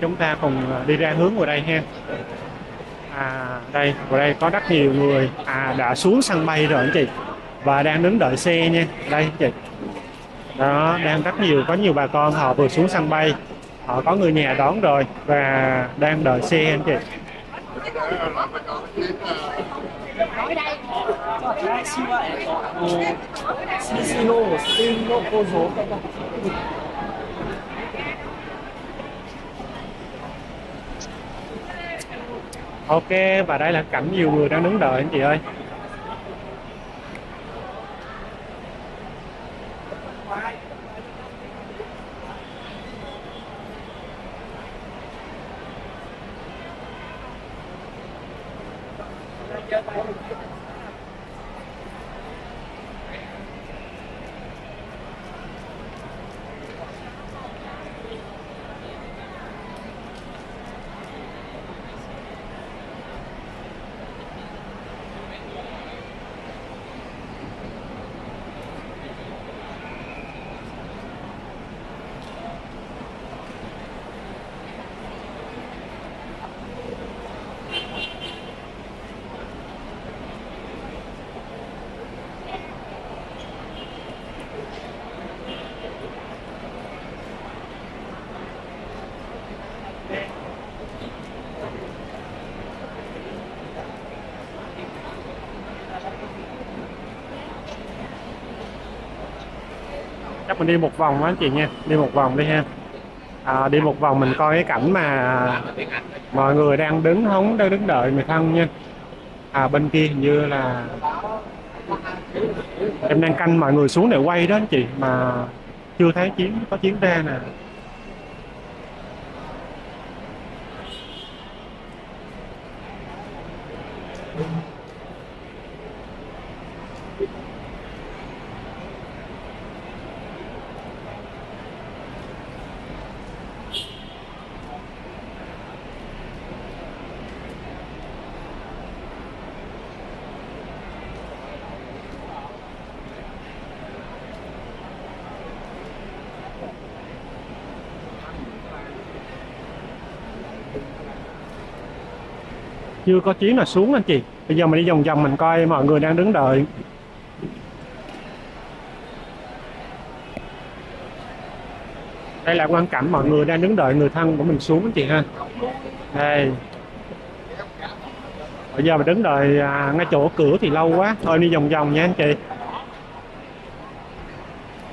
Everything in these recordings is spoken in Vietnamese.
chúng ta cùng ờ, đi ra hướng vào đây ha. À đây, vào đây có rất nhiều người. À đã xuống sân bay rồi anh chị. Và đang đứng đợi xe nha. Đây, anh chị. Đó, đang rất nhiều, có nhiều bà con họ vừa xuống sân bay. Họ có người nhà đón rồi và đang đợi xe anh chị. Ok và đây là cảnh nhiều người đang đứng đợi anh chị ơi. Chắc mình đi một vòng á anh chị nha. Đi một vòng đi ha. À, đi một vòng mình coi cái cảnh mà mọi người đang đứng hóng đang đứng đợi người thân nha. À bên kia hình như là em đang canh mọi người xuống để quay đó anh chị mà chưa thấy chiến có chiến ra nè. Chưa có chuyến nào xuống anh chị. Bây giờ mình đi vòng vòng mình coi mọi người đang đứng đợi. Đây là quan cảnh mọi người đang đứng đợi người thân của mình xuống anh chị ha. Đây. Bây giờ mình đứng đợi à, ngay chỗ cửa thì lâu quá. Thôi đi vòng vòng nha anh chị.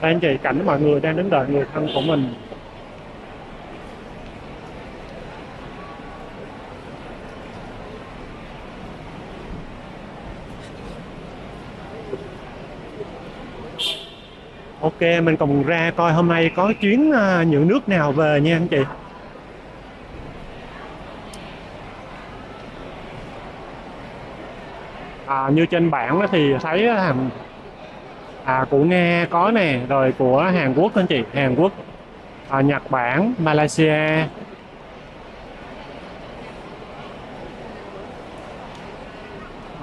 Đây anh chị cảnh mọi người đang đứng đợi người thân của mình. Ok, mình cùng ra coi hôm nay có chuyến à, uh, những nước nào về nha anh chị. À, như trên bảng thì thấy à, hàng à, của Nga có nè, rồi của Hàn Quốc anh chị, Hàn Quốc, à, Nhật Bản, Malaysia.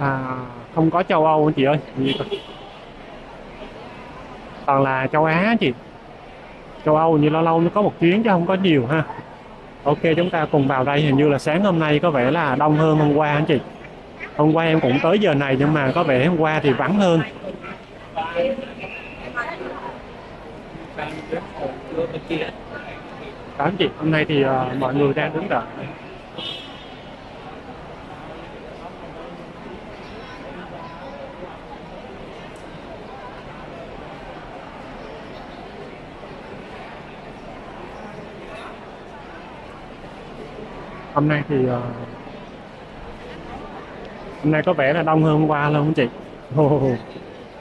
À, không có châu Âu anh chị ơi. Toàn là châu Á chị. Châu Âu như lâu lâu nó có một chuyến chứ không có nhiều ha. Ok chúng ta cùng vào đây hình như là sáng hôm nay có vẻ là đông hơn hôm qua anh chị? Hôm qua em cũng tới giờ này nhưng mà có vẻ hôm qua thì vắng hơn. Đó anh chị hôm nay thì uh, mọi người đang đứng đợi. Hôm nay thì uh, hôm nay có vẻ là đông hơn hôm qua luôn anh chị? Oh,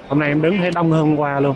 hôm nay em đứng thấy đông hơn hôm qua luôn.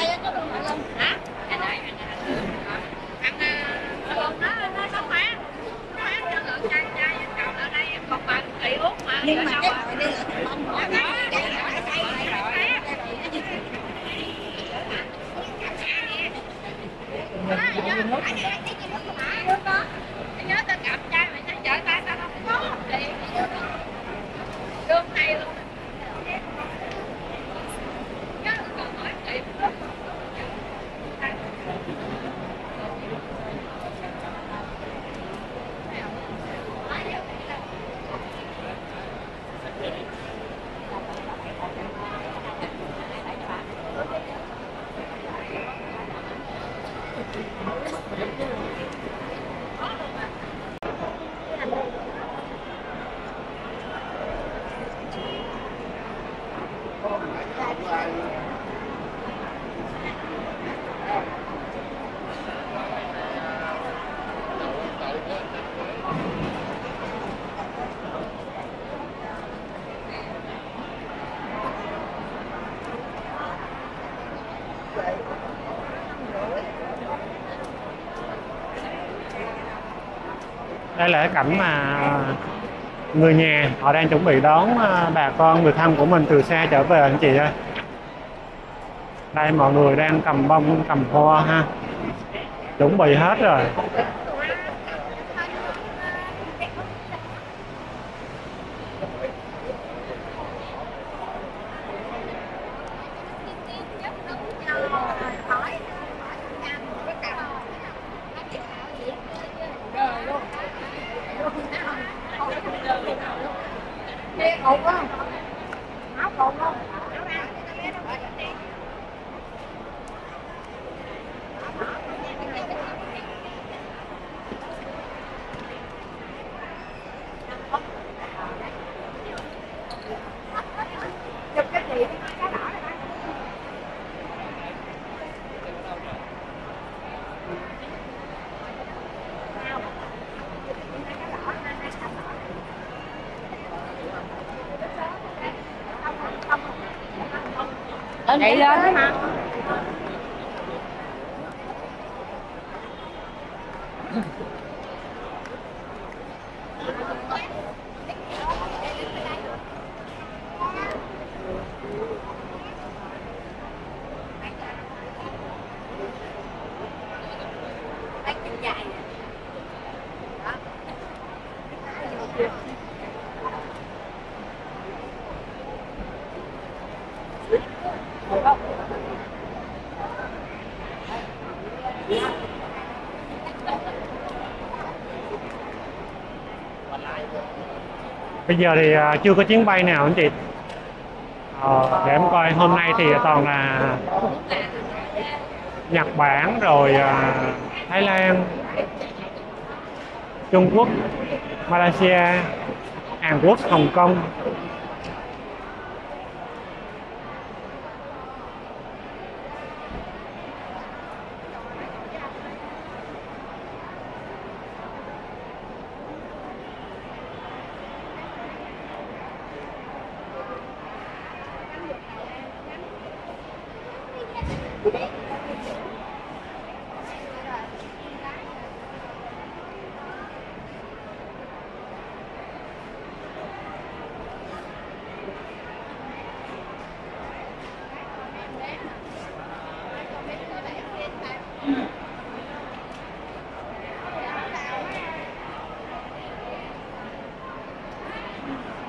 Yeah. Đây là cái cảnh mà người nhà, họ đang chuẩn bị đón à, bà con, người thân của mình từ xa trở về anh chị ơi. Đây, mọi người đang cầm bông, cầm hoa ha. Chuẩn bị hết rồi. Nghe cột không? Áo cột không? Chạy lên hả? Bây giờ thì à, chưa có chuyến bay nào anh chị. Ờ, để em coi hôm nay thì toàn là Nhật Bản rồi à, Thái Lan Trung Quốc Malaysia Hàn Quốc Hồng Kông. Mm-hmm.